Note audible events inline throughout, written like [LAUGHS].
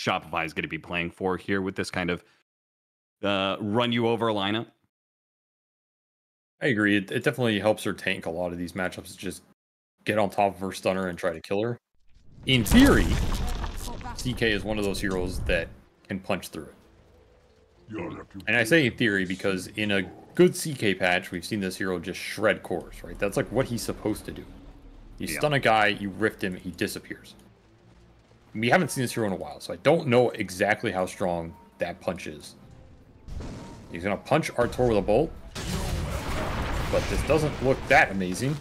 Shopify is going to be playing for here with this kind of uh, run you over lineup. I agree. It, it definitely helps her tank a lot of these matchups. Just get on top of her stunner and try to kill her. In theory, CK is one of those heroes that can punch through it. And I say in theory because in a good CK patch, we've seen this hero just shred cores, right? That's like what he's supposed to do. You Yeah. stun a guy, you rift him, he disappears. We haven't seen this hero in a while, so I don't know exactly how strong that punch is. He's gonna punch Artor with a bolt, but this doesn't look that amazing.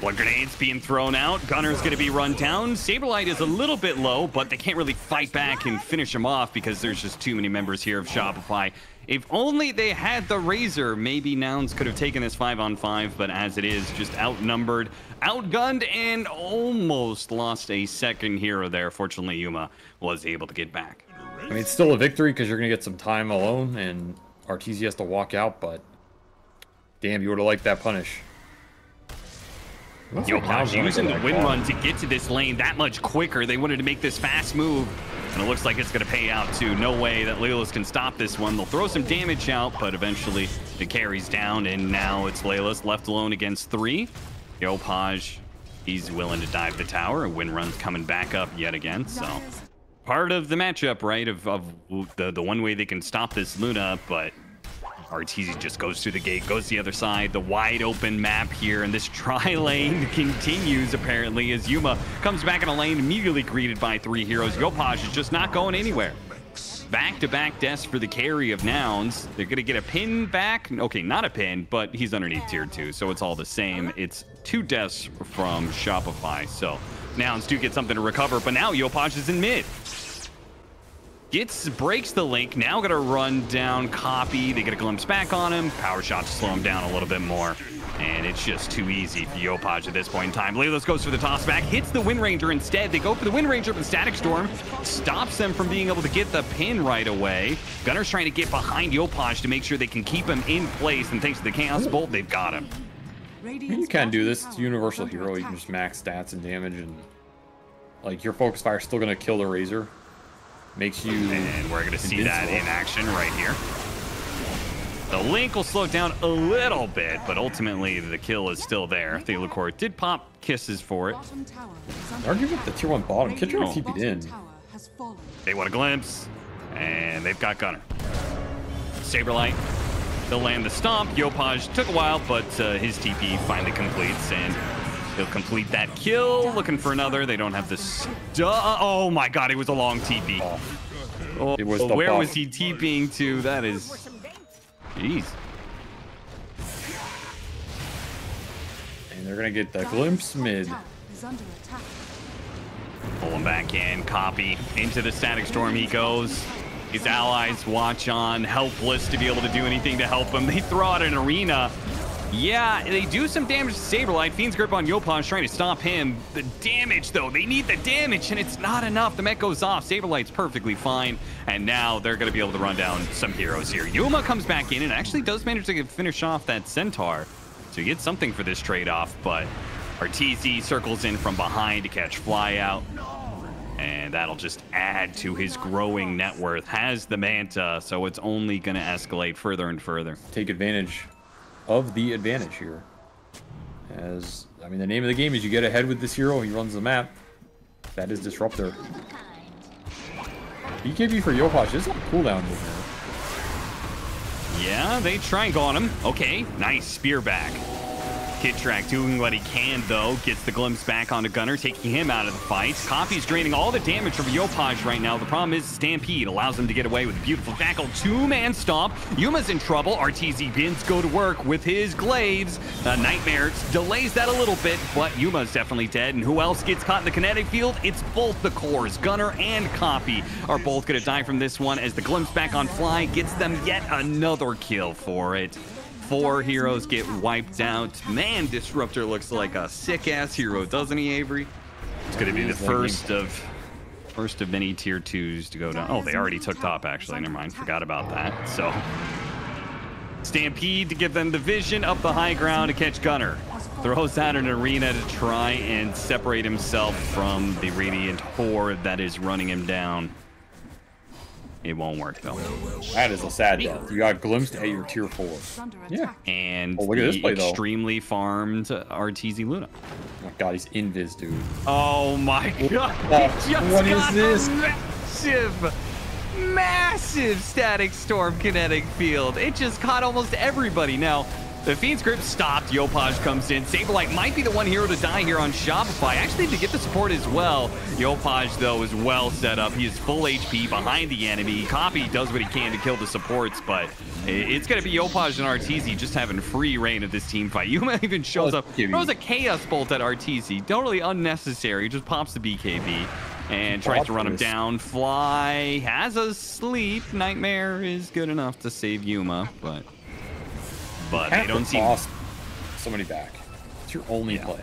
Blood grenades being thrown out. Gunnar's going to be run down. Saberlight is a little bit low, but they can't really fight back and finish him off because there's just too many members here of Shopify. If only they had the Razor, maybe Nouns could have taken this 5 on 5, but as it is, just outnumbered, outgunned, and almost lost a second hero there. Fortunately, Yuma was able to get back. I mean, it's still a victory because you're gonna get some time alone, and Arteezy has to walk out. But damn, you would have liked that punish. Looks like Yopaj Noun's gonna using the wind run to get to this lane that much quicker. They wanted to make this fast move, and it looks like it's going to pay out too. No way that Lelis can stop this one. They'll throw some damage out, but eventually it carries down, and now it's Lelis left alone against three. Yopaj, he's willing to dive the tower, and wind run's coming back up yet again, so part of the matchup, right? Of, of the, the one way they can stop this Luna, but Arteezy just goes through the gate, goes the other side, the wide open map here, and this [LAUGHS] tri lane continues apparently as Yuma comes back in a lane, immediately greeted by three heroes. Yopaj is just not going anywhere. Back to back deaths for the carry of Nouns. They're going to get a pin back. Okay, not a pin, but he's underneath tier two, so it's all the same. It's two deaths from Shopify, so Nouns do get something to recover, but now Yopaj is in mid gets breaks the link now gonna run down copy they get a glimpse back on him power shot to slow him down a little bit more and it's just too easy for Yopaj at this point in time. Lelis goes for the toss back, hits the Wind Ranger instead. They go for the Wind Ranger, but Static Storm stops them from being able to get the pin right away. Gunnar's trying to get behind Yopaj to make sure they can keep him in place, and thanks to the Chaos Bolt, they've got him. You can do this. It's universal hero. You can just max stats and damage, and like your focus fire is still gonna kill the Razor. Makes you. And we're going to see that in action right here. The link will slow down a little bit, but ultimately the kill is still there. Thelucor did pop kisses for it. Argue with the tier one bottom. Kitcher Oh. TP'd in. They want a glimpse, and they've got Gunnar. Saberlight, they'll land the stomp. Yopaj took a while, but uh, his TP finally completes, and he'll complete that kill. Looking for another. They don't have the stu- Oh my god, it was a long TP. Oh, It was the where buff. was he TPing to? That is. Jeez. And they're gonna get the glimpse mid. Pull him back in. Copy. Into the static storm he goes. His allies watch on, helpless to be able to do anything to help him. They throw out an arena. Yeah, they do some damage to Saberlight. Fiend's grip on Yopaj trying to stop him. The damage, though, they need the damage, and it's not enough. The mech goes off. Saberlight's perfectly fine, and now they're going to be able to run down some heroes here. Yuma comes back in and actually does manage to finish off that Centaur. So you get something for this trade-off, but Arteezy circles in from behind to catch Fly out. And that'll just add to his growing net worth. Has the Manta, so it's only going to escalate further and further. Take advantage of the advantage here. As I mean, the name of the game is you get ahead with this hero. He runs the map. That is Disruptor. BKB for Yopaj is a cooldown here. Yeah, they try and on him. Okay, nice spear back. Kitrak doing what he can, though. Gets the glimpse back onto Gunnar, taking him out of the fight. Copy's draining all the damage from Yopaj right now. The problem is Stampede allows him to get away with a beautiful tackle. Two-man stomp. Yuma's in trouble. RTZ Bins go to work with his glaives. Uh, Nightmare delays that a little bit, but Yuma's definitely dead. And who else gets caught in the kinetic field? It's both the cores. Gunnar and Copy are both going to die from this one as the glimpse back on Fly gets them yet another kill for it. Four heroes get wiped out. Man, Disruptor looks like a sick ass hero, doesn't he, Avery? It's gonna be the first of first of many tier twos to go down. Oh, they already took top actually. Never mind, forgot about that. So Stampede to give them the vision up the high ground to catch Gunnar. Throws out an arena to try and separate himself from the Radiant Horde that is running him down. It won't work though. That is a sad death. You got glimpsed at your tier four. Yeah. And Oh, look at the this play, though. extremely farmed Arteezy Luna. Oh my god, he's invis, dude. Oh my god! Oh, what is this? massive, massive static storm kinetic field. It just caught almost everybody. Now, the Fiend's Grip stopped. Yopaj comes in. Sableye might be the one hero to die here on Shopify. Actually, to get the support as well. Yopaj, though, is well set up. He is full HP behind the enemy. Copy does what he can to kill the supports, but it's going to be Yopaj and Arteezy just having free reign of this team fight. [LAUGHS] Yuma even shows Well, up, throws a Chaos Bolt at Arteezy. Totally unnecessary. Just pops the BKB and tries to run him down. Fly has a sleep. Nightmare is good enough to save Yuma, but but they don't seem. toss somebody back. It's your only Yeah. play.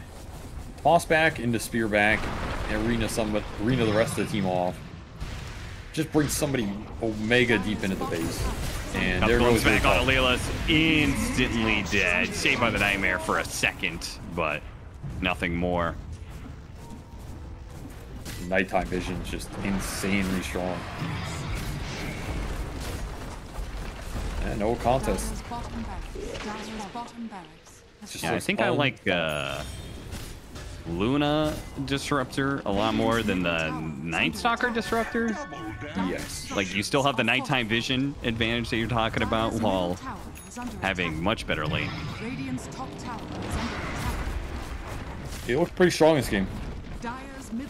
Toss back into spear back, and arena some arena the rest of the team off. Just bring somebody omega deep into the base. And there goes back on Alilas, instantly dead. Saved by the Nightmare for a second, but nothing more. Nighttime vision is just insanely strong. Yeah, no contest. Just Yeah, I looks think I like uh, Luna Disruptor a lot more than the Night Stalker Disruptor. Yes. Like, you still have the nighttime vision advantage that you're talking about while having much better lane. Radiant's top tower is under attack. It looked pretty strong in this game.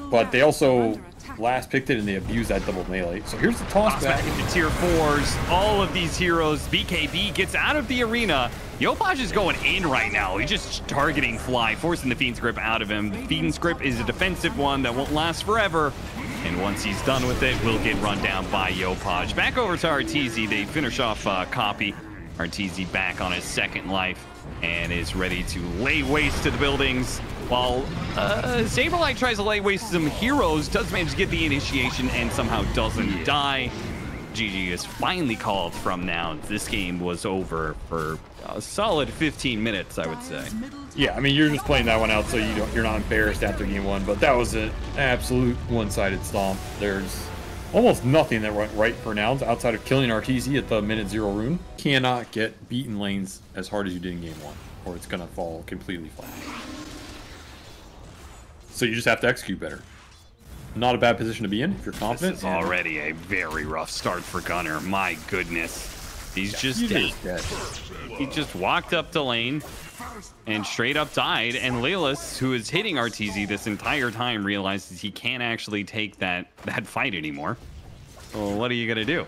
But they also under attack. Last picked it and they abused that double melee. So here's the toss Toss back. back into tier fours. All of these heroes. BKB gets out of the arena. Yopaj is going in right now. He's just targeting Fly, forcing the Fiend's Grip out of him. The Fiend's Grip is a defensive one that won't last forever. And once he's done with it, we'll get run down by Yopaj. Back over to Arteezy. They finish off uh, Copy. Arteezy back on his second life and is ready to lay waste to the buildings. While uh, Saberlight tries to lay waste to some heroes, does manage to get the initiation and somehow doesn't die. GG is finally called from now. This game was over for a solid 15 minutes, I would say. Yeah, I mean you're just playing that one out so you don't you're not embarrassed after game one, but that was an absolute one-sided stomp. There's almost nothing that went right for Nouns outside of killing Arteezy at the minute zero rune. Cannot get beaten lanes as hard as you did in game one, or it's gonna fall completely flat. So you just have to execute better. Not a bad position to be in if you're This confident. is already a very rough start for Gunnar. My goodness. He's just He's dead. dead. He just walked up to lane and straight up died. And Lelis, who is hitting Arteezy this entire time, realizes he can't actually take that that fight anymore. Well, what are you gonna do?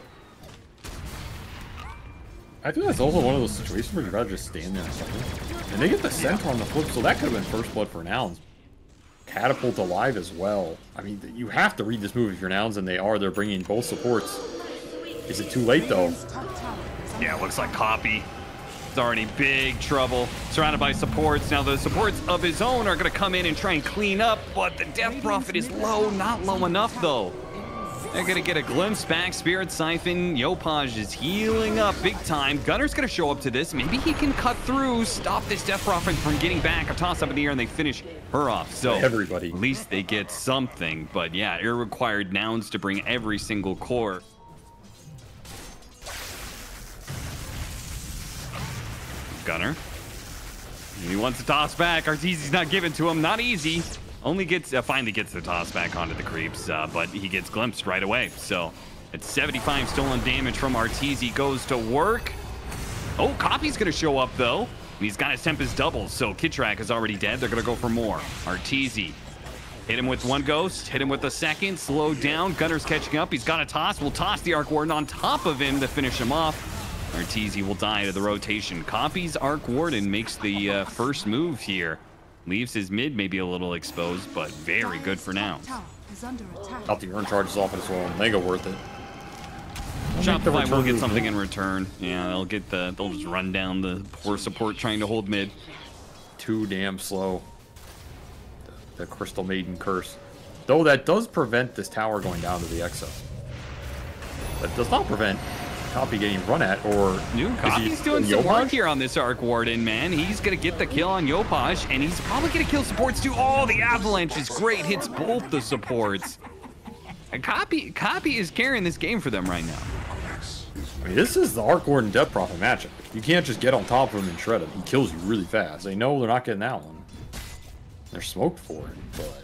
I think that's also one of those situations where you'd rather just stand there and fight. And they get the center on the flip, so that could have been first blood for Nouns. Catapult alive as well. I mean, you have to read this move if you're Nouns, and they are. They're bringing both supports. Is it too late, though? Radiant's top tower is under Yeah, looks like Copy is already big trouble. Surrounded by supports. Now the supports of his own are gonna come in and try and clean up, but the Death Prophet is low, not low enough though. They're gonna get a glimpse back. Spirit Siphon. Yopaj is healing up big time. Gunnar's gonna show up to this. Maybe he can cut through, stop this Death Prophet from getting back. A toss up in the air, and they finish her off. So Everybody. At least they get something. But yeah, it required nouns to bring every single core. Gunnar. He wants to toss back. Arteezy's not given to him. Not easy. Only gets uh, finally gets the toss back onto the creeps, uh, but he gets glimpsed right away. So it's 75 stolen damage from Arteezy. Goes to work. Oh, Copy's gonna show up though. He's got his Tempest double, so Kitrak is already dead. They're gonna go for more. Arteezy. Hit him with one ghost, hit him with a second, slow down. Gunnar's catching up. He's got a toss. We'll toss the Arc Warden on top of him to finish him off. Arteezy will die to the rotation. Copies Arc Warden makes the uh, first move here. Leaves his mid maybe a little exposed, but very good for now. Top tower is under attack. Out the urn charges off as well. Mega worth it. I'll make the Shopify will get something in return. Yeah, they'll get the they'll just run down the poor support trying to hold mid. Too damn slow. The, the Crystal Maiden curse. Though that does prevent this tower going down to the Exo. That does not prevent Copy getting run at or New is he Copy's doing some Yopaj? work here on this Arc Warden, man. He's gonna get the kill on Yopaj, and he's probably gonna kill supports too. Oh, the Avalanche is great. Hits both the supports. And Copy Copy is carrying this game for them right now. I mean, this is the Arc Warden Death Prophet matchup. You can't just get on top of him and shred him. He kills you really fast. They know they're not getting that one. They're smoked for it, but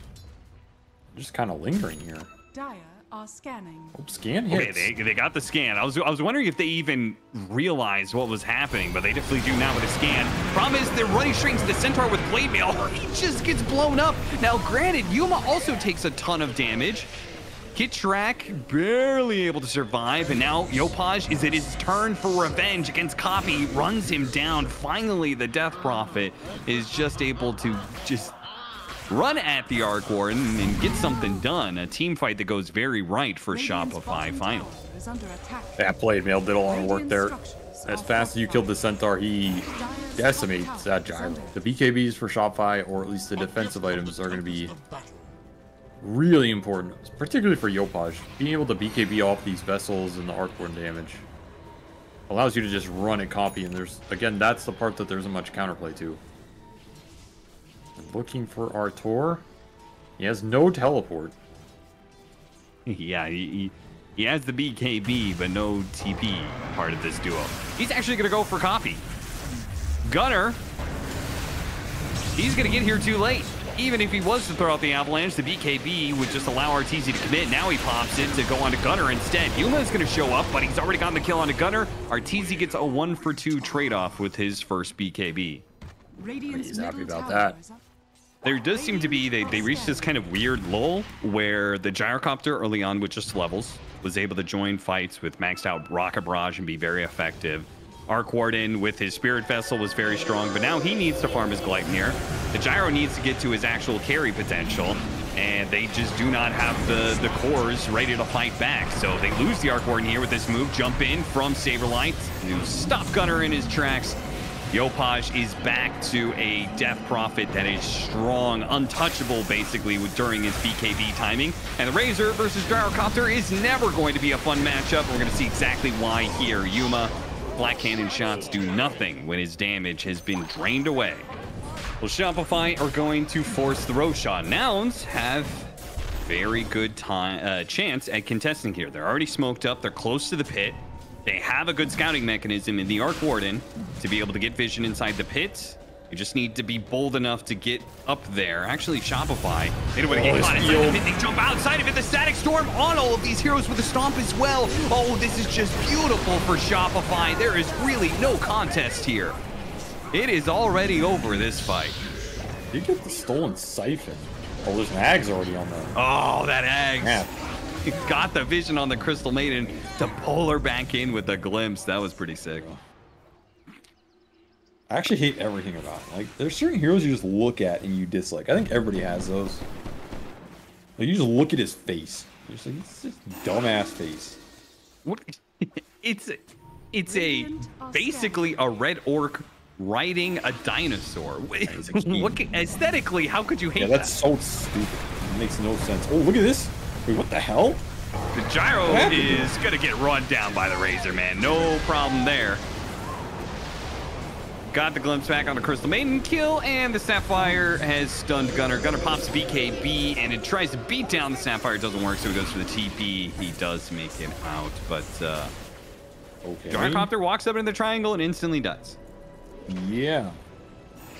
just kind of lingering here. Dire are scanning. Oh, scan Okay, they, they got the scan. I was I was wondering if they even realized what was happening, but they definitely do now with a scan. Problem is they're running straight into the centaur with blade mail. [LAUGHS] He just gets blown up. Now, granted, Yuma also takes a ton of damage. Kitrak barely able to survive, and now Yopaj is it his turn for revenge against Copy, runs him down. Finally, the Death Prophet is just able to just run at the Arc Warden and get something done. A team fight that goes very right for Radiant's Shopify bottom finally. tower is under attack. That blade mail did a lot of work there. As fast as you killed the Centaur, he decimates that tower gyro. The BKBs for Shopify, or at least the defensive items, are going to be really important, particularly for Yopaj. Being able to BKB off these vessels and the Arc Warden damage allows you to just run at copy, and there's, again, that's the part that there isn't much counterplay to. Looking for Artor. He has no teleport. [LAUGHS] Yeah, he, he, he has the BKB, but no TP part of this duo. He's actually going to go for Copy. Gunnar, he's going to get here too late. Even if he was to throw out the Avalanche, the BKB would just allow RTZ to commit. Now he pops it to go on to Gunnar instead. Yuma is going to show up, but he's already gotten the kill on to Gunnar. RTZ gets a one for two trade-off with his first BKB. Radiant's He's happy about tower that. There does seem to be they, they reached this kind of weird lull where the gyrocopter early on with just levels was able to join fights with maxed out rocket barrage and be very effective. Arc Warden with his spirit vessel was very strong, but now he needs to farm his Gleipnir. The gyro needs to get to his actual carry potential, and they just do not have the the cores ready to fight back. So they lose the Arc Warden here with this move. Jump in from Saberlight to stop Gunnar in his tracks. Yopaj is back to a Death Prophet that is strong, untouchable basically during his BKB timing. And the Razor versus Gyrocopter is never going to be a fun matchup. We're going to see exactly why here. Yuma, Black Cannon shots do nothing when his damage has been drained away. Well, Shopify are going to force the Roshan. Nouns have very good time uh, chance at contesting here. They're already smoked up. They're close to the pit. They have a good scouting mechanism in the Arc Warden to be able to get vision inside the pit. You just need to be bold enough to get up there. Actually, Shopify, they don't want to Oh, get caught inside the pit. They jump outside of it. The Static Storm on all of these heroes with a stomp as well. Oh, this is just beautiful for Shopify. There is really no contest here. It is already over, this fight. You get the stolen siphon. Oh, there's mags already on there. Oh, that Ags. Man, [LAUGHS] Got the vision on the Crystal Maiden to pull her back in with a glimpse. That was pretty sick. I actually hate everything about it. Like, there's certain heroes you just look at and you dislike. I think everybody has those. Like, you just look at his face. You're just like, it's just dumbass face. What? It's [LAUGHS] it's a basically a red orc riding a dinosaur. [LAUGHS] He's what, aesthetically, how could you hate Yeah, that's so stupid. It makes no sense. Oh, look at this. Wait, what the hell? The gyro is gonna get run down by the Razor Man. No problem there. Got the glimpse back on the Crystal Maiden kill, and the Sapphire has stunned Gunnar. Gunnar pops BKB, and it tries to beat down the Sapphire. It doesn't work, so he goes for the TP. He does make it out, but uh, Okay. Gyrocopter walks up into the triangle and instantly dies. Yeah.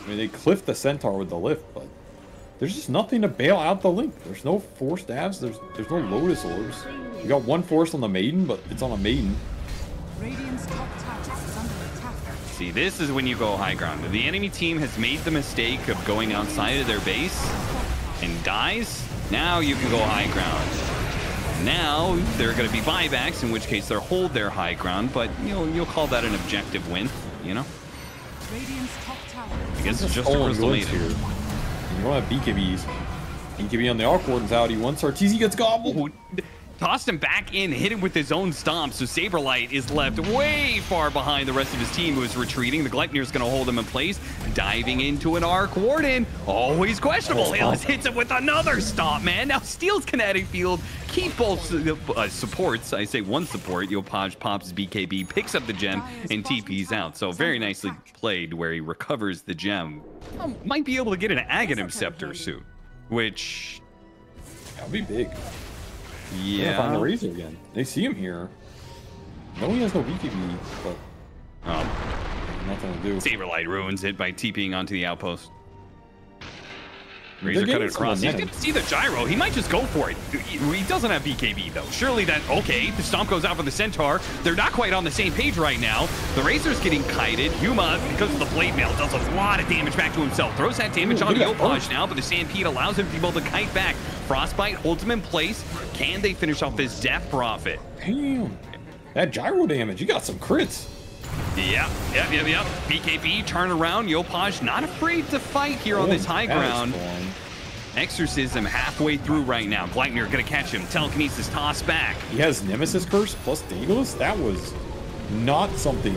I mean, they cliffed the centaur with the lift, but there's just nothing to bail out the link. There's no force staffs. There's there's no lotus orbs. You got one force on the maiden, but it's on a maiden. Radiant's top tower is under attack. See, this is when you go high ground. If the enemy team has made the mistake of going outside of their base and dies, now you can go high ground. Now there are going to be buybacks, in which case they'll hold their high ground, but you'll you'll call that an objective win, you know? Top tower I guess it's just a Stolen crystal maiden. here. And you don't have BKBs. BKB on the Warden's out. He once RTZ gets gobbled. Oh, Tossed him back in, hit him with his own stomp, so Saberlight is left way far behind the rest of his team who is retreating. The Gleipnir's going to hold him in place, diving into an Arc Warden. Always questionable. Oh, Hillis stomp. hits him with another stomp, man. Now steals kinetic field, keep both uh, supports. I say one support. Yopaj pops BKB, picks up the gem, and TP's out. So very nicely played where he recovers the gem. Um, might be able to get an Aghanim Scepter soon, which That'd be big. Yeah. Find the Razor again. They see him here. No, he has no BKB, but Um, nothing to do. Saberlight ruins it by TPing onto the outpost. They're Razor cut getting it across. He's momentum. gonna see the gyro. He might just go for it. He he doesn't have BKB though. Surely that okay. The stomp goes out for the centaur. They're not quite on the same page right now. The Razor's getting kited. Yuma, because of the blade mail, does a lot of damage back to himself. Throws that damage Ooh, onto look at Yopaj now, but the Stampede allows him to be able to kite back. Frostbite holds him in place. Can they finish off this Death Prophet? Damn. That gyro damage. You got some crits. Yep, yep, yep, yep. BKB, turn around. Yopaj not afraid to fight here on Oh, this high ground. Exorcism halfway through right now. Gleipnir gonna catch him. Telekinesis toss back. He has Nemesis Curse plus Daedalus. That was not something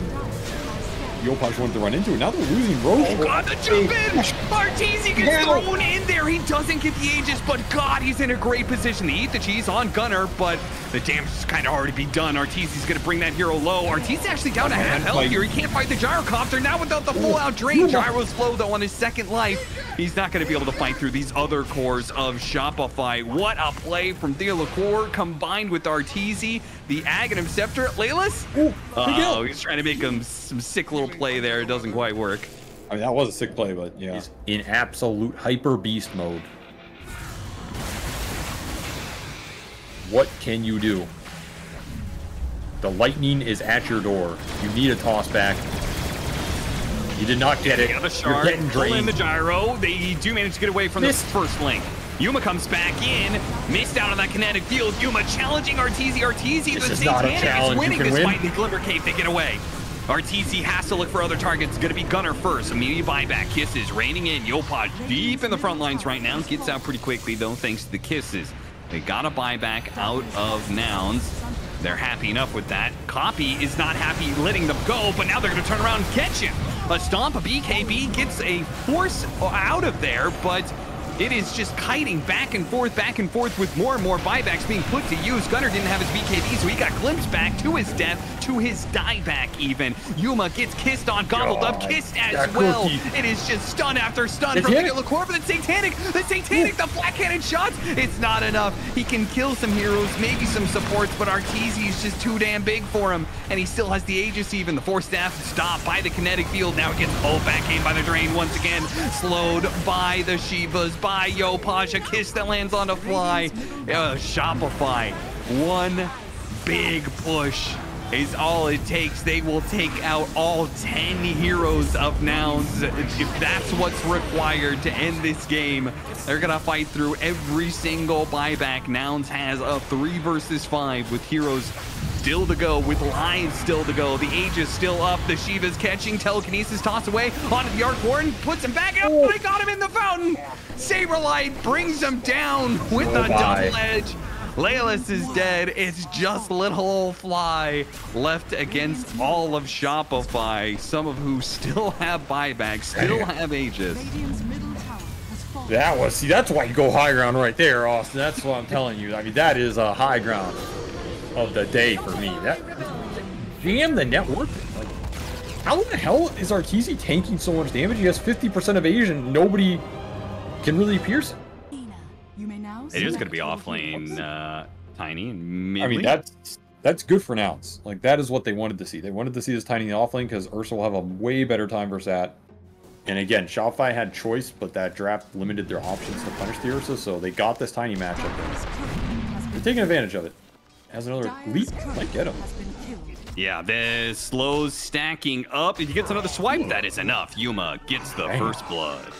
Yopaj wanted to run into. Now they're losing Roche. Oh god, the jump in! Arteezy gets Now. thrown in there. He doesn't get the Aegis, but god, he's in a great position. They eat the cheese on Gunnar, but the damage is kind of already be done. Arteezy's gonna bring that hero low. Arteezy's actually down to half health here. He can't fight the Gyrocopter now without the full out drain. Gyro's low though on his second life. He's not gonna be able to fight through these other cores of Shopify. What a play from Theolacour combined with Arteezy. The Aghanim Scepter. Laylas? Ooh, Oh, he's trying to make him some sick little play there. It doesn't quite work. I mean, that was a sick play, but yeah. He's in absolute hyper beast mode. What can you do? The lightning is at your door. You need a toss back. You did not get it. Get the You're shard, getting pull in drained. the gyro. They do manage to get away from Missed. the first link. Yuma comes back in, missed out on that kinetic field. Yuma challenging Arteezy. Arteezy, This the is not a Satanic, is challenge. Winning can this win. fight in the Glimmer Cave. They get away. Arteezy has to look for other targets. Gonna be Gunnar first. Immediate buyback. Kisses raining in. Yopaj deep in the front lines right now. Gets out pretty quickly though, thanks to the kisses. They got a buyback out of Nouns. They're happy enough with that. Copy is not happy letting them go, but now they're going to turn around and catch him. A stomp, a BKB gets a force out of there, but it is just kiting back and forth, back and forth with more and more buybacks being put to use. Gunnar didn't have his BKB, so he got glimpsed back to his death, to his dieback even. Yuma gets kissed on, gobbled up, kissed as well. cookie. It is just stun after stun It's from the LaCour, but the Satanic, the Satanic, the black cannon shots, it's not enough. He can kill some heroes, maybe some supports, but Arteezy is just too damn big for him, and he still has the Aegis even. The Force Staff stopped by the kinetic field, now it gets pulled back in by the Drain once again, slowed by the Shivas, by Yopaj, a kiss that lands on the fly. Uh, Shopify, one big push is all it takes. They will take out all 10 heroes of Nouns if that's what's required to end this game. They're gonna fight through every single buyback. Nouns has a three versus five with heroes still to go, with lives still to go. The Aegis still up. The Shiva's catching. Telekinesis toss away onto the Arc Warden, puts him back up. They oh got him in the fountain. Saberlight brings him down with Oh, a bye. double edge. Leolus is dead. It's just little old Fly left against all of Shopify, some of who still have buybacks, still Damn. have ages. Radiant's middle tower has fallen. That was see. That's why you go high ground right there, Austin. That's what I'm telling you. I mean, that is a high ground of the day for me. That jam the network. Like, how the hell is Arteezy tanking so much damage? He has 50% evasion. Nobody can really pierce him. You may now It is going to be off lane, uh, Tiny and I mean, that's that's good for nouns. Like that is what they wanted to see. They wanted to see this tiny off lane because Ursa will have a way better time versus that. And again, Shopify had choice, but that draft limited their options to punish the Ursa, so they got this tiny matchup. They're taking advantage of it. Has another leap, turret might get him. has been killed. Yeah, this slows stacking up. If he gets another swipe, that is enough. Yuma gets the Dang. first blood.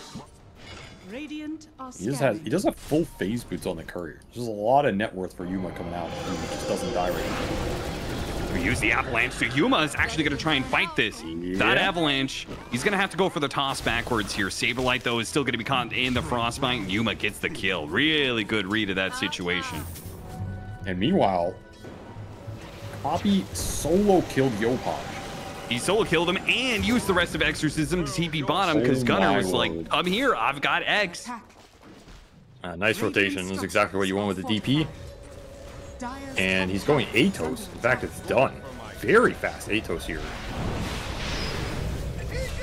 Radiant He just has he does have full phase boots on the courier. There's a lot of net worth for Yuma coming out. He just doesn't die right now. We use the avalanche, so Yuma is actually going to try and fight this. That avalanche, he's going to have to go for the toss backwards here. Saberlight, though, is still going to be caught in the frostbite. Yuma gets the kill. Really good read of that situation. And meanwhile, Copy solo killed Yopaj. He solo killed him and used the rest of Exorcism to TP bottom because Oh Gunnar my was like. I'm here, I've got X. Uh, nice rotation. This is exactly what you want with the DP. And he's going tower Atos. In fact, it's done. Very fast Atos here.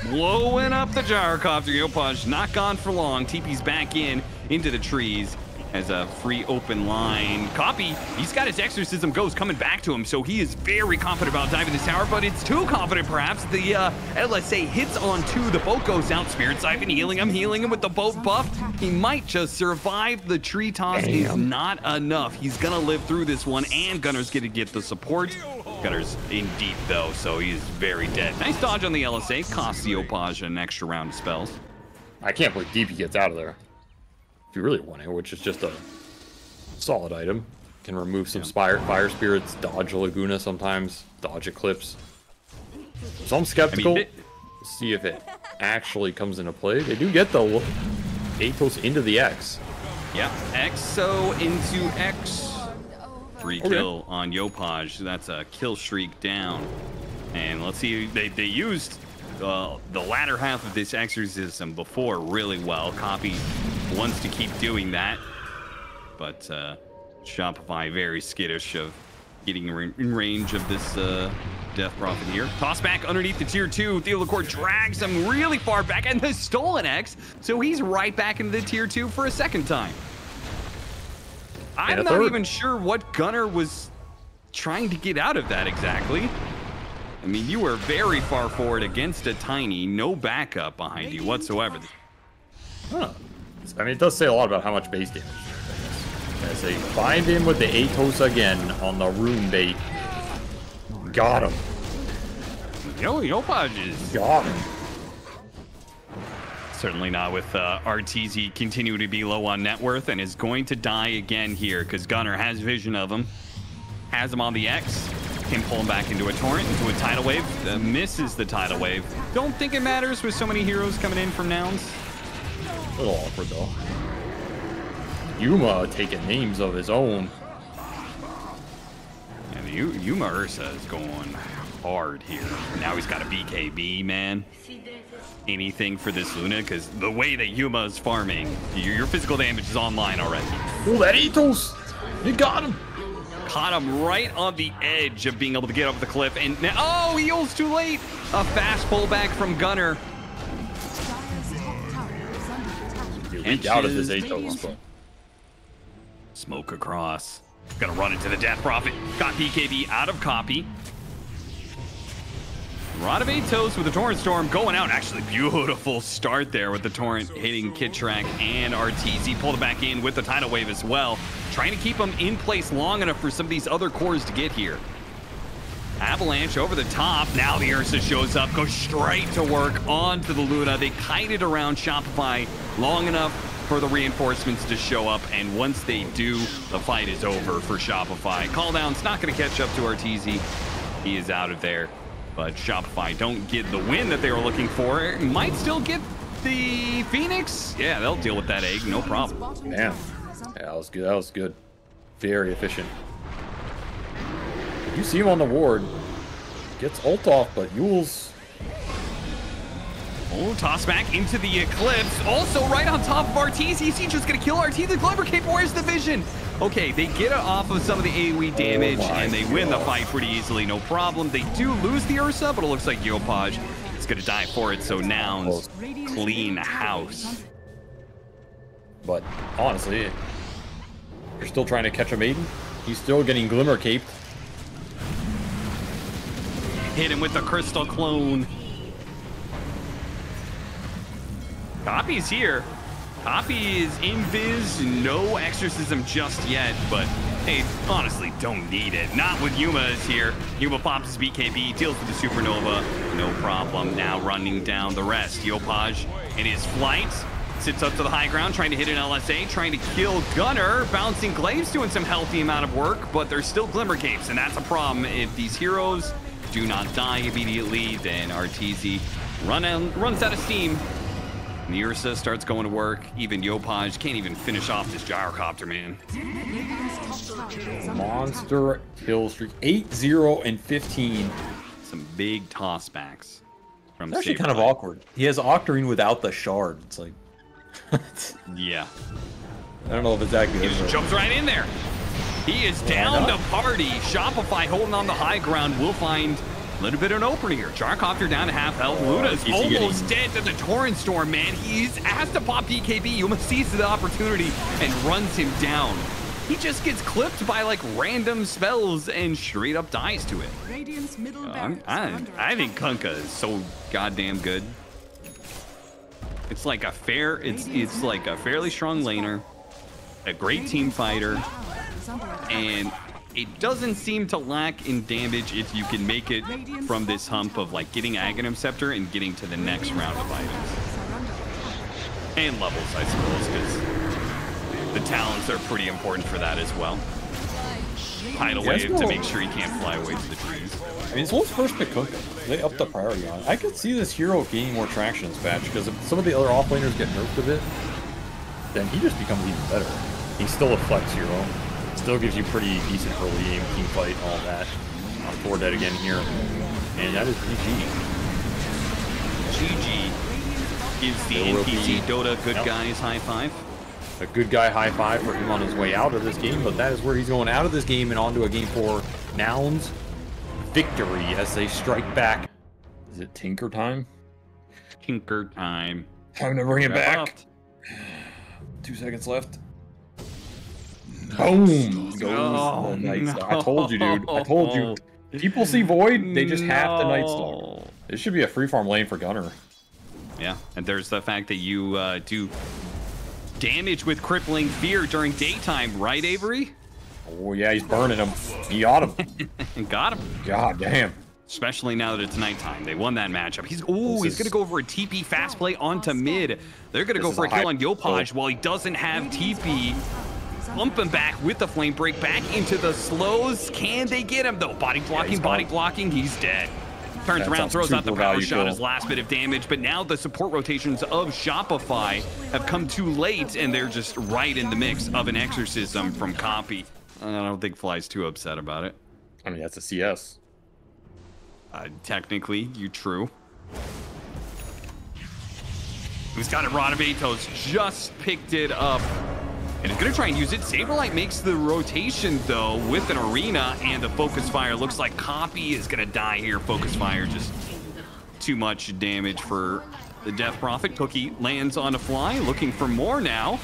Blowing up the gyrocopter. Yopaj not gone for long. TP's back in into the trees. As a free open line. Copy, he's got his exorcism goes coming back to him, so he is very confident about diving this tower, but it's too confident perhaps. The uh, LSA hits on two, the boat goes out. Spirit Siphon healing him, healing him with the boat buff. He might just survive. The tree toss is not enough. He's gonna live through this one, and Gunnar's gonna get the support. Gunnar's in deep though, so he is very dead. Nice dodge on the LSA, costs the Opage an extra round of spells. I can't believe DP gets out of there. If you really want it, which is just a solid item. Can remove some spire, fire spirits, dodge a Laguna sometimes, dodge Eclipse. So I'm skeptical. it- see if it actually comes into play. They do get the Atos into the X. Yeah, Exo into X. Free Okay. kill on Yopaj. That's a kill streak down. And let's see, they, they used uh, the latter half of this exorcism before really well. Copy wants to keep doing that. But uh, Shopify very skittish of getting in range of this uh, Death Prophet here. Toss back underneath the tier two. Theolacore drags him really far back and the stolen X. So he's right back into the tier two for a second time. I'm not even sure what Gunnar was trying to get out of that exactly. I mean, you were very far forward against a tiny, no backup behind you whatsoever. Huh. I mean, it does say a lot about how much base damage. As they find him with the Atos again on the rune bait. Got him. Yo, Yopaj is Got him. Certainly not with uh, RTZ continuing to be low on net worth and is going to die again here because Gunnar has vision of him. Has him on the X. Can pull him back into a torrent, into a tidal wave. Uh, misses the tidal wave. Don't think it matters with so many heroes coming in from nouns. A little awkward though. Yuma taking names of his own. And Yu- Yuma Ursa is going hard here. Now he's got a BKB, man. Anything for this Luna, because the way that Yuma is farming, your, your physical damage is online already. Oh, that Atos! You got him! Caught him right on the edge of being able to get up the cliff, and now, oh, he ults too late. A fast pullback from Gunnar. Dire's top tower is under attack. You leak out of this Inches. Atos, but Smoke across. Gonna run into the Death Prophet. Got BKB out of copy. Rod of with the Torrent Storm going out. Actually, beautiful start there with the Torrent hitting Kitrak and RTZ. Pulled it back in with the Tidal Wave as well. Trying to keep them in place long enough for some of these other cores to get here. Avalanche over the top. Now the Ursa shows up, goes straight to work onto the Luna. They kite it around Shopify long enough for the reinforcements to show up. And once they do, the fight is over for Shopify. Call down's not going to catch up to Arteezy. He is out of there. But Shopify don't get the win that they were looking for. Might still get the Phoenix. Yeah, they'll deal with that egg, no problem. Damn. Yeah, that was good. That was good. Very efficient. You see him on the ward. Gets ult off, but Yule's Oh, toss back into the Eclipse. Also right on top of Arteezy. Is just going to kill Arteezy? The Glimmer Cape, where's the vision? Okay, they get it off of some of the AoE damage, oh my and they win the fight pretty easily, no problem. They do lose the Ursa, but it looks like Yopaj is going to die for it, so Nouns Radiant's clean house. But honestly, you're still trying to catch a maiden. He's still getting glimmer caped. Hit him with the Crystal Clone. Copy's here. Copy is invis, no exorcism just yet, but hey, honestly, don't need it. Not with Yuma is here. Yuma pops his BKB, deals with the supernova, no problem. Now running down the rest. Yopaj in his flight sits up to the high ground, trying to hit an LSA, trying to kill Gunnar. Bouncing Glaives doing some healthy amount of work, but there's still Glimmer Capes, and that's a problem. If these heroes do not die immediately, then RTZ run runs out of steam. Nirsa starts going to work. Even Yopaj can't even finish off this gyrocopter, man. Radiant's top tower is under Monster kill streak. 8, 0, and 15. Some big tossbacks from It's actually kind of awkward. He has Octarine without the shard. It's like [LAUGHS] Yeah. I don't know if it's that He just jumps right in there. He is down to party. Shopify holding on the high ground We'll find A little bit of an opener here. Jarkov, you're down to half health. Oh, Luda's Easy getting. almost dead to the Torrent Storm, man. He's has to pop BKB. Yuma sees the opportunity and runs him down. He just gets clipped by like random spells and straight up dies to it. Radiant's middle I'm, barracks are I, I think Kunkka is so goddamn good. It's like a fair, it's it's like a fairly strong laner, a great team fighter, Tower is under attack. and it doesn't seem to lack in damage if you can make it from this hump of like getting Aghanim Scepter and getting to the next round of items. And levels, I suppose, because the talents are pretty important for that as well. Tidal wave to make sure he can't fly away to the trees. I mean, it's one's first pick Kunkka. They upped the priority on it. I could see this hero gaining more traction in this patch because if some of the other offlaners get nerfed a bit, then he just becomes even better. He's still a flex hero. Still gives you pretty decent early game, team fight, all that. Uh, four dead again here. And that is GG. GG gives the There will NPC be- Dota good Yep. guys high five. A good guy high five for him on his way out of this game, but that is where he's going out of this game and onto a game for Nouns victory as they strike back. Is it Tinker time? Tinker time. Time to bring it back. up. [SIGHS] Two seconds left. Boom! Goes Oh, the Night no. I told you, dude. I told you. People see Void, they just have the Night Star. No. This should be a free farm lane for Gunnar. Yeah, and there's the fact that you uh, do damage with crippling fear during daytime, right, Avery? Oh yeah, he's burning him. He got [LAUGHS] him. Got him. God damn. Especially now that it's nighttime. They won that matchup. He's oh, This he's is- gonna go for a TP fast play onto mid. They're gonna This go for a a kill high- on Yopaj oh. while he doesn't have TP. Pump him back with the flame break back into the slows. Can they get him though? Body blocking, he's body blocking. He's dead. Turns That's around, throws out the power shot his last bit of damage, but now the support rotations of Shopify have come too late, and they're just right in the mix of an exorcism from Copy. I don't think Fly's too upset about it. I mean, that's a CS. Uh, technically, you true. Who's got it? Rod of Atos just picked it up. And is going to try and use it. Saberlight makes the rotation, though, with an arena, and the Focus Fire looks like Copy is going to die here. Focus Fire just too much damage for the Death Prophet. Cookie lands on a fly, looking for more now.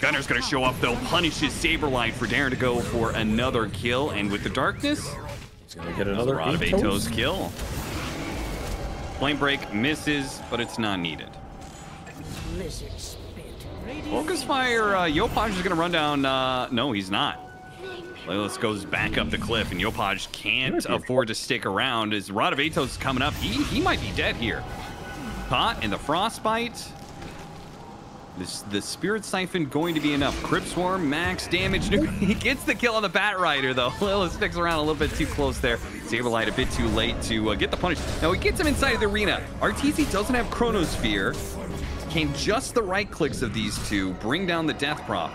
Gunnar's going to show up, though, punishes Saberlight for daring to go for another kill. And with the darkness, He's gonna get another eight Rodavatos toes. kill. Flame break misses, but it's not needed. Focus fire, uh, Yopaj is gonna run down, uh, no, he's not. Lelis goes back up the cliff, and Yopaj can't Might be a- afford to stick around as Rod of Atos is coming up. He, he might be dead here. Caught in the frostbite. This, the Spirit Siphon going to be enough. Crypt Swarm, max damage. [LAUGHS] he gets the kill on the Bat Rider, though. [LAUGHS] Lilith sticks around a little bit too close there. Saberlight a bit too late to uh, get the punish. Now he gets him inside of the arena. RTZ doesn't have Chronosphere. Can just the right clicks of these two bring down the Death Prop?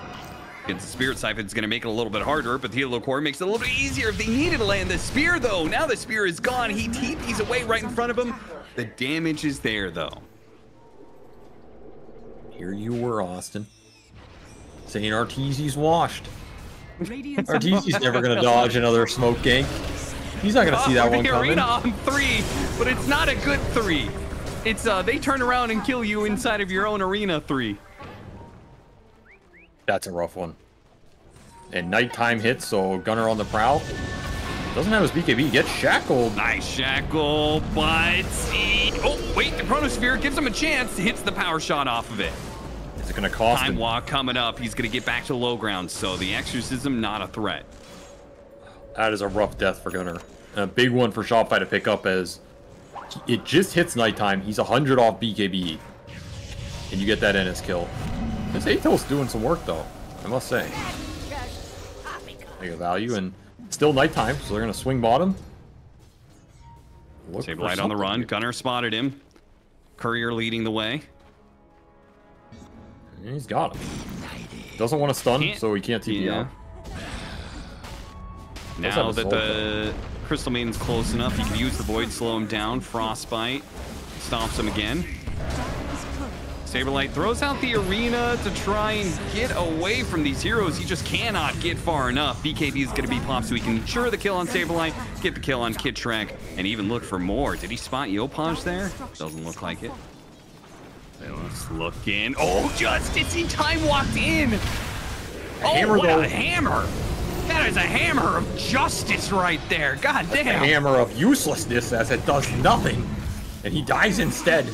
Against the Spirit Siphon, it's going to make it a little bit harder, but the Halo Core makes it a little bit easier if they needed to land the Spear, though. Now the Spear is gone. He TP's away right in front of him. The damage is there, though. Here you were, Austin. Saying Arteezy's washed. Radiant's [LAUGHS] Arteezy's never gonna dodge another smoke gank. He's not gonna ah, see that one the coming. arena on three, but it's not a good three. It's uh, they turn around and kill you inside of your own arena three. That's a rough one. And nighttime hits, so Gunnar on the prowl. Doesn't have his BKB, gets shackled. Nice shackle, but he, oh wait, the Chronosphere gives him a chance. Hits the power shot off of it. Is it gonna cost Time him? walk coming up. He's gonna get back to low ground, so the exorcism not a threat. That is a rough death for Gunnar. And a big one for Shopify to pick up as it just hits nighttime. He's 100 off BKB. And you get that in his kill. This Atos doing some work though, I must say. Mega value and still nighttime, so they're gonna swing bottom. Look Save light on the run. here. Gunnar spotted him. Courier leading the way. And He's got him. Doesn't want to stun, Can't- so he can't TP Yeah. out. Now that the Crystal Maiden's close enough, You can use the Void, slow him down. Frostbite stops him again. Saberlight throws out the arena to try and get away from these heroes. He just cannot get far enough. BKB is going to be popped so he can ensure the kill on Saberlight, get the kill on Kitrak, and even look for more. Did he spot Yopaj there? Doesn't look like it. Let's look in. Oh, just Justice, he time walked in. Oh, hammer, what a hammer. That is a hammer of justice right there. God A damn. hammer of uselessness as it does nothing. And he dies instead.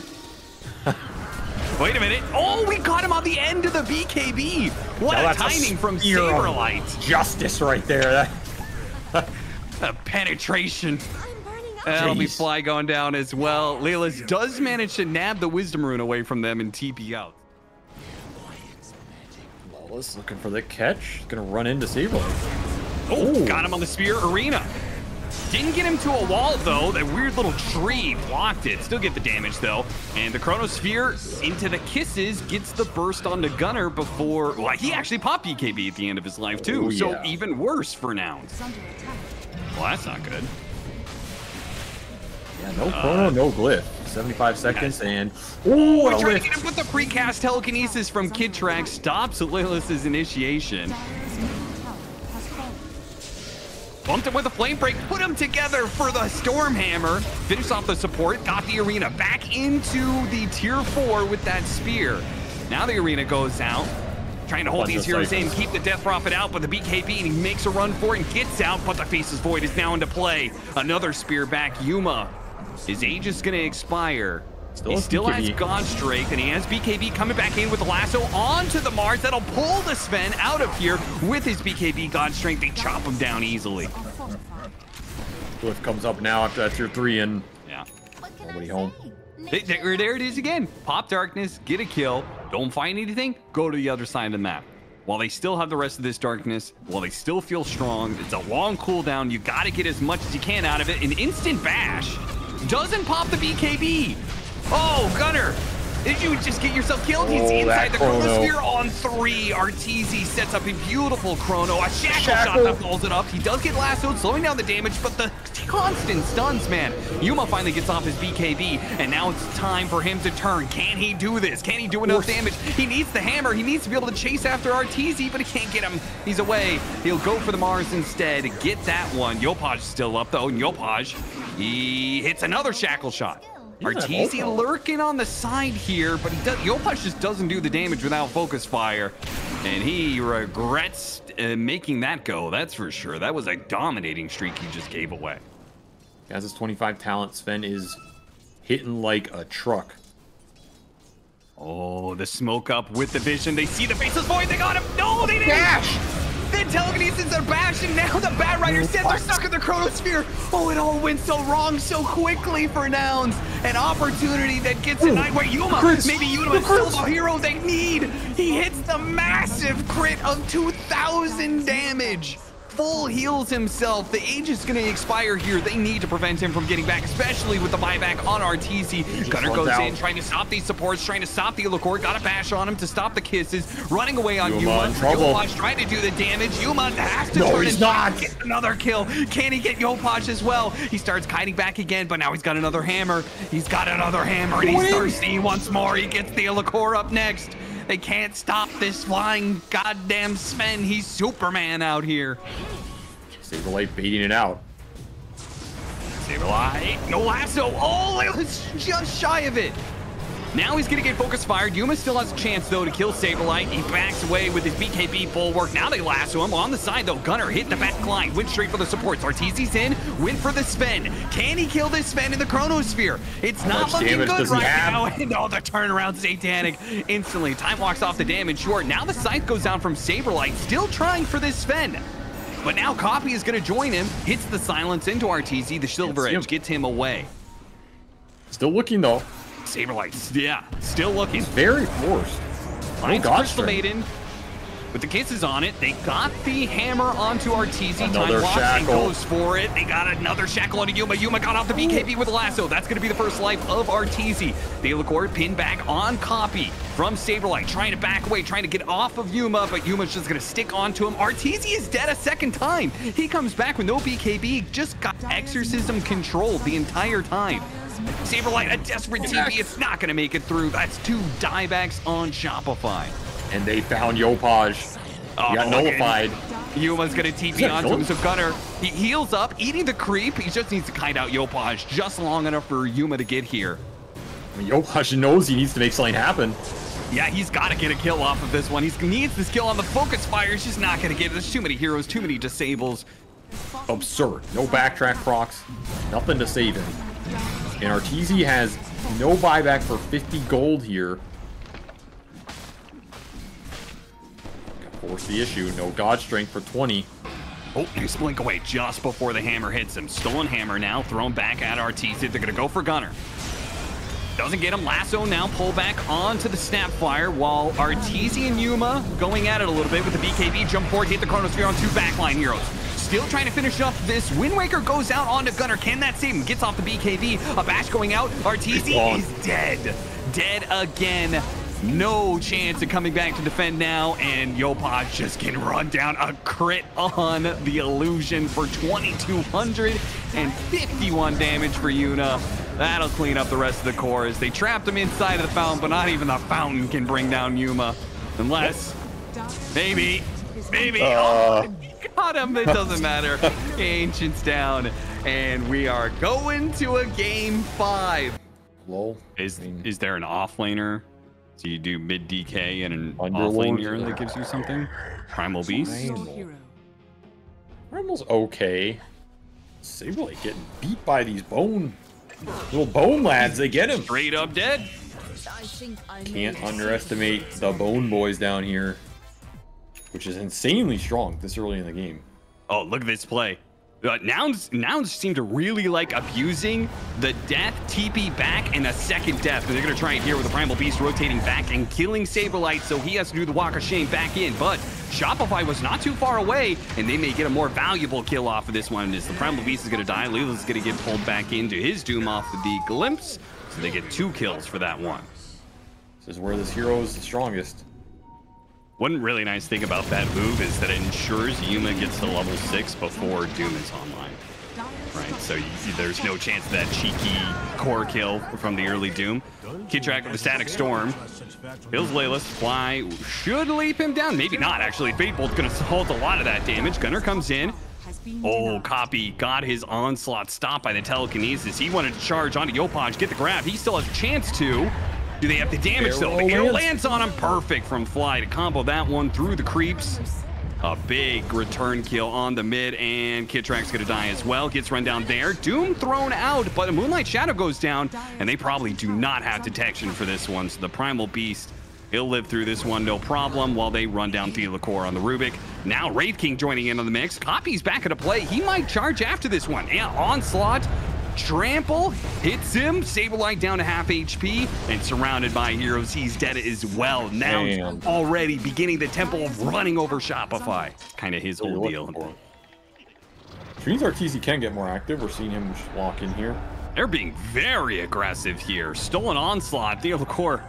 [LAUGHS] Wait a minute. Oh, we caught him on the end of the BKB. What Now a that's a timing from spear of Saberlight. Justice right there. [LAUGHS] A penetration. I'm burning up. That'll be Fly going down as well. Lelis does manage to nab the Wisdom Rune away from them and TP out. Lawless looking for the catch. He's gonna run into Saberlight. Oh, Ooh. got him on the Spear Arena. Didn't get him to a wall though. That weird little tree blocked it. Still get the damage though. And the Chronosphere into the kisses gets the burst on the Gunnar before. Well, he actually popped BKB at the end of his life too. Oh, So even worse for Nouns. It's under attack. Well, that's not good. Yeah, no chrono, uh, no glyph. 75 seconds and ooh, We're trying to get him with the precast telekinesis from Kitrak. Stops Lilith's initiation. Dire's middle tower has fallen. Bumped him with a flame break, put him together for the storm hammer. Finished off the support, got the arena back into the tier four with that spear. Now the arena goes out. Trying to hold these heroes in, keep the Death Prophet out, but the BKB and he makes a run for it and gets out, but the Faceless Void is now into play. Another spear back, Yuma. His age is gonna expire. Still he still has God Strength, and he has BKB coming back in with the lasso onto the Mars. That'll pull the Sven out of here with his BKB God Strength. They chop him down easily. Fortified. Comes up now after that tier 3 and Yeah. Nobody home. say? There, there- there it is again. Pop darkness, get a kill. Don't find anything, go to the other side of the map. While they still have the rest of this darkness, while they still feel strong, it's a long cooldown. You got to get as much as you can out of it. An instant bash doesn't pop the BKB. Oh, Gunnar. Did you just get yourself killed? He's Oh, inside the chrono. chronosphere on three. Arteezy sets up a beautiful chrono. A shackle, shot that pulls it up. He does get lassoed, slowing down the damage, but the constant stuns, man. Yuma finally gets off his BKB, and now it's time for him to turn. Can he do this? Can he do enough damage? He needs the hammer. He needs to be able to chase after Arteezy, but he can't get him. He's away. He'll go for the Mars instead. Get that one. Yopaj still up, though, and Yopaj, he hits another shackle shot. He's Arteezy lurking on the side here, but he does, Yopaj just doesn't do the damage without focus fire. And he regrets uh, making that go, that's for sure. That was a dominating streak he just gave away. as his 25 talent, Sven is hitting like a truck. Oh, the smoke up with the vision. They see the faceless void. They got him. No, they didn't. Bash. Then telekinesis are bash, and now the Bat Rider says they're stuck in the chronosphere. Oh, it all went so wrong so quickly for Nouns. An opportunity that gets a night where Yuma, crits. maybe Yuma is still the hero they need. He hits the massive crit of 2,000 damage. Full heals himself. The age is going to expire here. They need to prevent him from getting back, especially with the buyback on RTZ. Gunnar goes out. in, trying to stop these supports, trying to stop the Illicore. Got a bash on him to stop the kisses. Running away on Yuma Yuma. in trouble. Yopaj trying to do the damage. Yuma has to No, turn he's not. get another kill. Can he get Yopaj as well? He starts kiting back again, but now he's got another hammer. He's got another hammer, and he's thirsty once more. He gets the Illicore up next. They can't stop this flying goddamn Sven. He's Superman out here. Saberlight baiting it out. Saberlight, no lasso. Oh, it was just shy of it. Now he's gonna get focus fired. Yuma still has a chance though to kill Saberlight. He backs away with his BKB bulwark. Now they lasso him. On the side though, Gunnar hit the back line. Went straight for the supports. Arteezy's in. Went for the Sven. Can he kill this Sven in the Chronosphere? It's How not looking good right have? now. [LAUGHS] And oh, the turnaround satanic. Instantly, time walks off the damage short. Now the scythe goes down from Saberlight. Still trying for this Sven. But now Copy is going to join him, hits the silence into Arteezy. The Silver. Edge gets him away. Still looking though. Saberlight, yeah, still looking. Very forced. Oh, Finds God Crystal strength. Maiden with the kisses on it. They got the hammer onto Arteezy. Another Time walks and shackle. goes for it. They got another shackle onto Yuma. Yuma got off the BKB with a lasso. That's going to be the first life of Arteezy. The Illicord pinned back on copy from Saberlight, trying to back away, trying to get off of Yuma, but Yuma's just going to stick onto him. Arteezy is dead a second time. He comes back with no BKB, just got exorcism controlled the entire time. Saberlight, a desperate TP. It's not going to make it through. That's two diebacks on Shopify. And they found Yopaj. Oh, He got look at- nullified. Yuma's gonna TP that onto him. So Gunnar, he heals up, eating the creep. He just needs to kite out Yopaj just long enough for Yuma to get here. I mean, Yopaj knows he needs to make something happen. Yeah, he's got to get a kill off of this one. He needs this kill on the focus fire. He's just not gonna get it. There's too many heroes, too many disables. Absurd. No backtrack procs. Nothing to save him. And Arteezy has no buyback for 50 gold here. Force the issue. No God strength for 20. Oh, nice blink away just before the hammer hits him. Stolen hammer now, thrown back at Arteezy. They're gonna go for Gunnar. Doesn't get him. Lasso now pull back onto the Snapfire while Arteezy and Yuma going at it a little bit with the BKB. Jump forward, hit the Chronosphere on two backline heroes. Still trying to finish up this. Wind Waker goes out onto Gunnar. Can that save him? Gets off the BKB. A bash going out. Arteezy gone. is dead. Dead again. No chance of coming back to defend now. And Yopaj just getting run down. A crit on the illusion for 2,251 damage for Yuma. That'll clean up the rest of the cores. They trapped him inside of the fountain, but not even the fountain can bring down Yuma. Unless, maybe, maybe. oh, got him. It doesn't matter. Ancient's down. And we are going to a game five. Lol. Is I mean, is there an offlaner? So you do mid DK and an Underlord? offlaner that gives you something? Primal Beast? Primal. Hero. Primal's okay. Saberlight getting beat by these bone little bone lads. They get him. Straight up dead. I think I Can't underestimate the bone boys down here, which is insanely strong this early in the game. Oh, look at this play. Uh, nouns nouns seem to really like abusing the death TP back and a second death. And they're gonna try it here with the Primal Beast rotating back and killing Saberlight, so he has to do the walk of shame back in. But Shopify was not too far away, and they may get a more valuable kill off of this one as the Primal Beast is gonna die. Lelis gonna get pulled back into his doom off the glimpse. So they get two kills for that one. This is where this hero is the strongest. One really nice thing about that move is that it ensures Yuma gets to level 6 before Doom is online. Right, so you, there's no chance that cheeky core kill from the early Doom. Keep track of the Static Storm. Kills Lelis. Fly should leap him down. Maybe not, actually. Fade Bolt gonna halt a lot of that damage. Gunnar comes in. Oh. Copy got his onslaught stopped by the telekinesis. He wanted to charge onto Yopaj, get the grab. He still has a chance to. Do they have the damage though? The lands. on him. Perfect from Fly to combo that one through the creeps. A big return kill on the mid, and Kitrak's gonna die as well. Gets run down there. Doom thrown out, but a Moonlight Shadow goes down, and they probably do not have detection for this one. So the Primal Beast, he'll live through this one no problem while they run down Thelacor on the Rubik. Now Wraith King joining in on the mix. Copy's back into play. He might charge after this one. Yeah, Onslaught. Trample hits him. Saberlight down to half HP and surrounded by heroes. He's dead as well. Now Damn. already beginning the temple of running over Shopify. Kind of his What whole deal. for? Which means Arteezy can get more active. We're seeing him just walk in here. They're being very aggressive here. Stolen onslaught. Theodore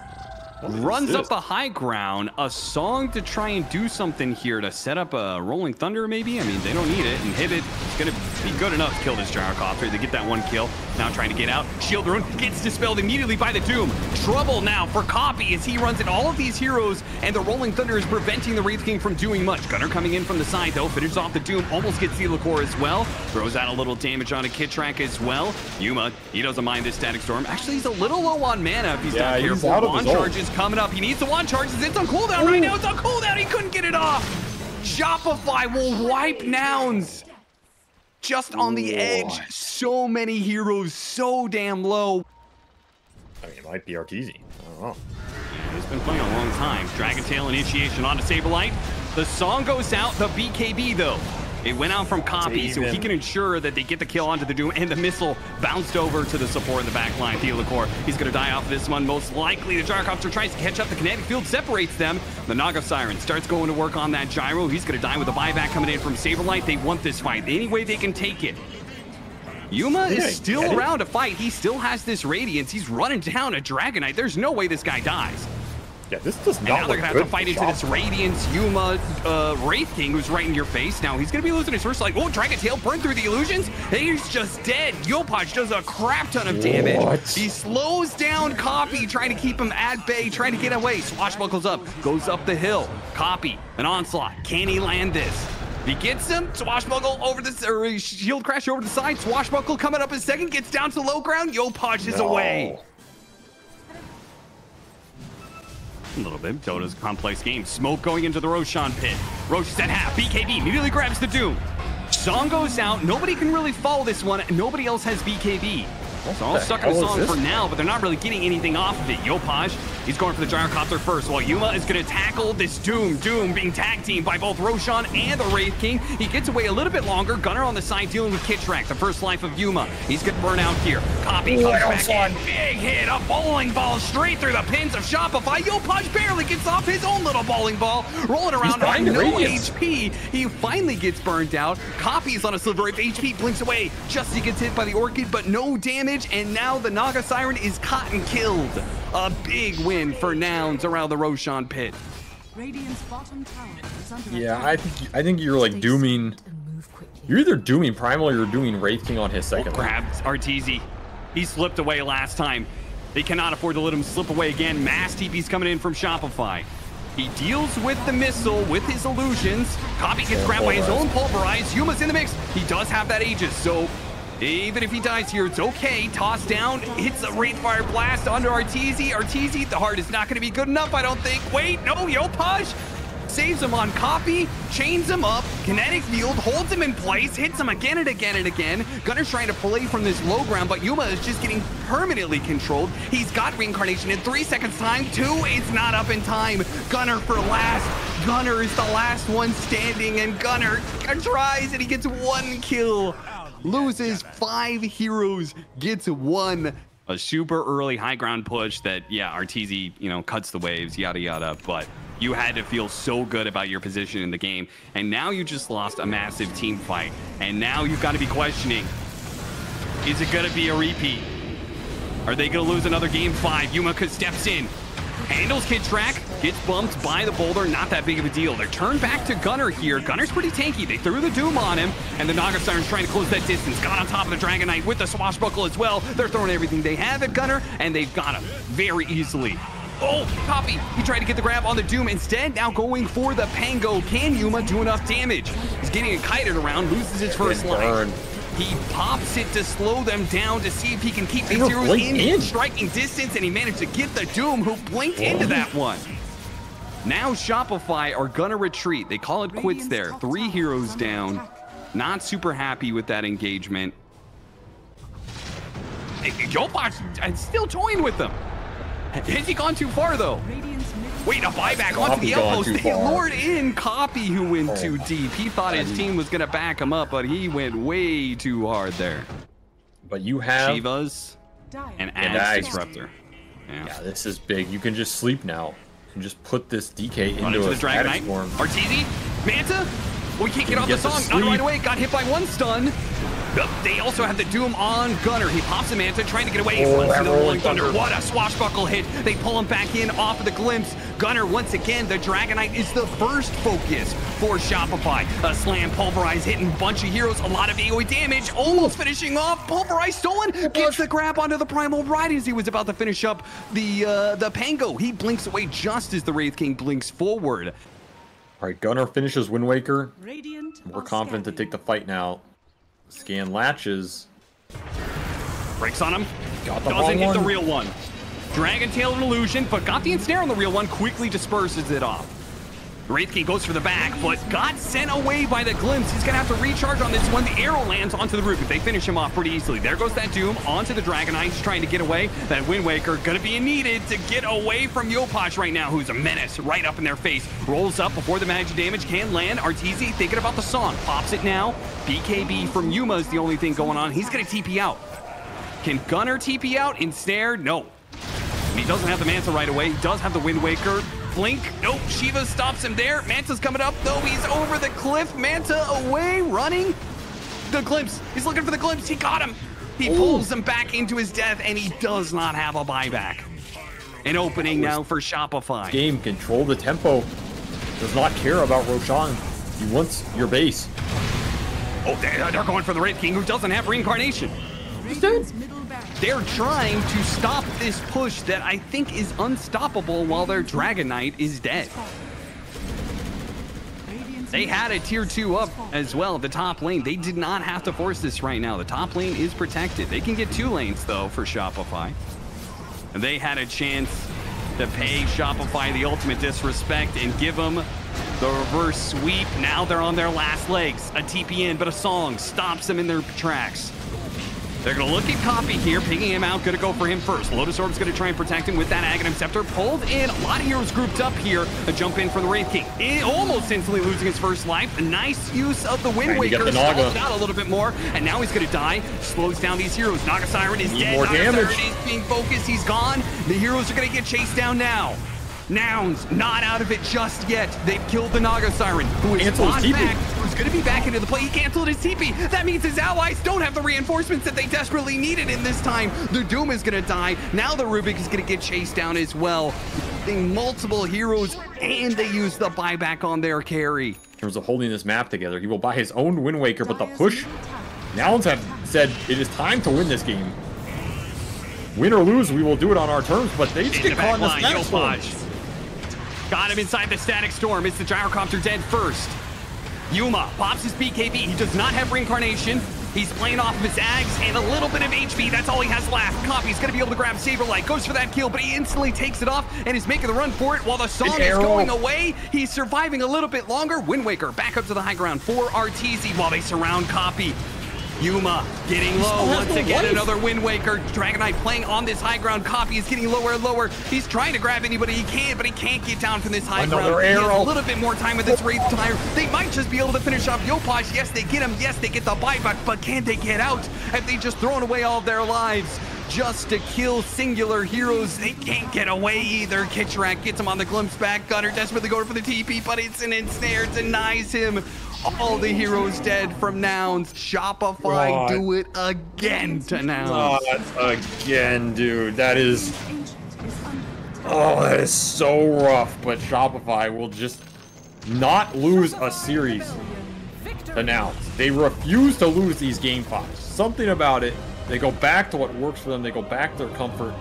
runs up a high ground. A song to try and do something here to set up a rolling thunder, maybe. I mean, they don't need it. And hit it. It's gonna be good enough to kill this gyrocopter. They get that one kill. Now trying to get out. Shield rune gets dispelled immediately by the doom. Trouble now for Copy as he runs at all of these heroes, and the rolling thunder is preventing the Wraith King from doing much. Gunnar coming in from the side though, finishes off the doom. Almost gets Thelacor as well. Throws out a little damage on a Kitrak as well. Yuma, he doesn't mind this static storm. Actually, he's a little low on mana if he's Yeah, not he's careful. out of his ult. Charges coming up. He needs the wand charges. It's on cooldown right now. It's on cooldown. He couldn't get it off. Shopify will wipe nouns. Just on the edge. So many heroes, so damn low. I mean, it might be Arteezy. I don't know. He's been playing a long time. Dragon Tail initiation onto Saberlight. The song goes out, the BKB though. It went out from copy, so he can ensure that they get the kill onto the Doom, and the missile bounced over to the support in the back line. Theolacor, he's gonna die off this one, most likely. The Gyrocopter tries to catch up, the kinetic field separates them. The Naga Siren starts going to work on that gyro. He's gonna die with a buyback coming in from Saberlight. They want this fight any way they can take it. Yuma is still around to fight. He still has this radiance. He's running down a Dragon Knight. There's no way this guy dies. Yeah, this does And not now they're gonna have to fight into this. Radiance Yuma uh, Wraith King who's right in your face. Now he's gonna be losing his first like, oh, Dragon Tail burn through the illusions. He's just dead. Yopaj does a crap ton of damage. What? He slows down Copy, trying to keep him at bay, trying to get away. Swashbuckles up, goes up the hill. Copy, an onslaught. Can he land this? He gets him. Swashbuckle over the or shield crash over the side. Swashbuckle coming up in second, gets down to low ground. Yopaj is No. away. A little bit. Dota's a complex game. Smoke going into the Roshan pit. Rosh is at half. BKB immediately grabs the Doom. Song goes out. Nobody can really follow this one. Nobody else has BKB. So all stuck in the hell song for now, but they're not really getting anything off of it. Yopaj, he's going for the Gyrocopter first, while Yuma is going to tackle this Doom. Doom being tag teamed by both Roshan and the Wraith King. He gets away a little bit longer. Gunnar on the side dealing with Kitrak, the first life of Yuma. He's going to burn out here. Copy comes back in. Big hit, a bowling ball straight through the pins of Shopify. Yopaj barely gets off his own little bowling ball, rolling around on no radiance. HP. He finally gets burned out. Copies on a sliver of HP, blinks away. Just he gets hit by the Orchid, but no damage. And now the Naga Siren is caught and killed. A big win for Nouns around the Roshan pit. Radiant's bottom tower is under Yeah. I think I think you're like Stay dooming. still and move quickly. You're either dooming Primal or you're dooming Wraith King on his oh, second. line. Grabs Arteezy. He slipped away last time. They cannot afford to let him slip away again. Mass TP's coming in from Shopify. He deals with the missile with his illusions. Copy gets grabbed by his own pulverize. Yuma's in the mix. He does have that Aegis, so even if he dies here, it's okay. Toss down, hits a Wraithfire Blast onto Arteezy. Arteezy, the heart is not going to be good enough, I don't think. Wait, no, Yo Yopaj saves him on copy, chains him up, kinetic field, holds him in place, hits him again and again and again. Gunnar's trying to play from this low ground, but Yuma is just getting permanently controlled. He's got reincarnation in three seconds time. Two, it's not up in time. Gunnar for last. Gunnar is the last one standing, and Gunnar tries and he gets one kill. Loses five heroes, gets one. A super early high ground push that, yeah, Arteezy, you know, cuts the waves, yada yada, but you had to feel so good about your position in the game. And now you just lost a massive team fight. And now you've got to be questioning is it going to be a repeat? Are they going to lose another game five? Yumaka steps in, handles Kitrak, gets bumped by the boulder. Not that big of a deal. They're turned back to Gunnar here. Gunnar's pretty tanky. They threw the Doom on him, and the Naga Siren's trying to close that distance. Got on top of the Dragon Knight with the Swashbuckle as well. They're throwing everything they have at Gunnar, and they've got him very easily. Oh, Copy. He tried to get the grab on the Doom. Instead, now going for the Pango. Can Yuma do enough damage? He's getting it kited around, loses his first burn. He pops it to slow them down to see if he can keep these Pango heroes in, in. striking distance, and he managed to get the Doom, who blinked into that one. Now Shopify are gonna retreat. They call it quits there. Three heroes down. Not super happy with that engagement. Yopaj uh, is still toying with them. Has he gone too far though? Radiant's middle Wait, a buyback onto the gone outpost. too They lured in Copy, who went Oh. too deep. He thought his team was gonna back him up, but he went way too hard there. But you have. Shivas and And Axe Axe. Disruptor. Yeah. Yeah, this is big. You can just sleep now. You can just put this DK Run into into a the Dragon Knight. form. Arteezy, Manta. We can't get off the Get the song. Not right away. Got hit by one stun. Yup, They also have the Doom on Gunnar. He pops the Manta, trying to get away. Oh, Runs that into the Rolling Rolling Thunder. Thunder. What a swashbuckle hit. They pull him back in off of the glimpse. Gunnar, once again, the Dragon Knight is the first focus for Shopify. A slam, pulverize, hitting a bunch of heroes. A lot of AoE damage. Almost finishing off. Pulverize stolen. Gets the grab onto the Primal right as he was about to finish up the uh, the Pango. He blinks away just as the Wraith King blinks forward. All right, Gunnar finishes Wind Waker. Radiant We're are confident to take the fight now. Scan latches. Breaks on him. Got the Doesn't wrong hit the real one. Dragon Tail an illusion, but got the ensnare on the real one, quickly disperses it off. Wraith King goes for the back, but got sent away by the glimpse. He's gonna have to recharge on this one. The arrow lands onto the roof, but they finish him off pretty easily. There goes that Doom onto the Dragon Knight. He's trying to get away. That Wind Waker gonna be needed to get away from Yopaj right now, who's a menace right up in their face. Rolls up before the magic damage can land. Arteezy thinking about the song. Pops it now. BKB from Yuma is the only thing going on. He's gonna TP out. Can Gunnar TP out? Ensnare? No. He doesn't have the Manta right away. He does have the Wind Waker. Blink. Nope. Shiva stops him there. Manta's coming up. though. he's over the cliff. Manta away, running. The glimpse. He's looking for the glimpse. He got him. He pulls him back into his death, and he does not have a buyback. An opening now for Shopify. Game control the tempo. Does not care about Roshan. He wants your base. Oh, they- uh, they're going for the Wraith King who doesn't have reincarnation. Radiant's middle barracks. They're trying to stop this push that I think is unstoppable while their Dragon Knight is dead. They had a tier two up as well, the top lane. They did not have to force this right now. The top lane is protected. They can get two lanes though for Shopify. And they had a chance to pay Shopify the ultimate disrespect and give them the reverse sweep. Now they're on their last legs. A TP in, but a song stops them in their tracks. They're gonna look at Copy here, picking him out, gonna go for him first. Lotus Orb's gonna try and protect him with that Aghanim Scepter. Pulled in, a lot of heroes grouped up here. A jump in for the Wraith King. In, almost instantly losing his first life. A nice use of the Wind Right, you got Waker. the Naga. Out a little bit more, and now he's gonna die. Slows down these heroes. Naga Siren is Need dead. more Naga damage. Siren is being focused. He's gone. The heroes are gonna get chased down now. Nouns not out of it just yet. They've killed the Naga Siren, who is Cancel his back who's going to be back into the play. He canceled his TP. That means his allies don't have the reinforcements that they desperately needed in this time. The Doom is going to die. Now the Rubik is going to get chased down as well. Multiple heroes, and they use the buyback on their carry. In terms of holding this map together, he will buy his own Wind Waker, but the push Nouns have said it is time to win this game. Win or lose, we will do it on our terms, but they just In get caught in the line, static storm. Yopaj. Got him inside the static storm. It's the gyrocopter dead first. Yuma pops his BKB. He does not have reincarnation. He's playing off of his Ags and a little bit of HP. That's all he has left. Copy's gonna be able to grab Saberlight. Goes for that kill, but he instantly takes it off and is making the run for it while the song is going away. He's surviving a little bit longer. Wind Waker back up to the high ground for RTZ while they surround Copy. Yuma getting low still once again. life. Another Wind Waker. Dragon Knight playing on this high ground. Copy is getting lower and lower. He's trying to grab anybody he can, but he can't get down from this high Another ground. He has a little bit more time with this Wraith Tire. They might just be able to finish off Yopaj. Yes, they get him. Yes, they get the buyback, but can they get out? Have they just thrown away all their lives? Just to kill singular heroes, they can't get away either. Kitrak gets him on the glimpse back. Gunnar desperately going for the TP, but it's an ensnare, denies him. All the heroes dead from Nouns. Shopify God. do it again to Nouns. Not again, dude. That is ancient is under attack. oh, that is so rough. But Shopify will just not lose a series to Nouns. They refuse to lose these game fives. Something about it. They go back to what works for them. They go back to their comfort.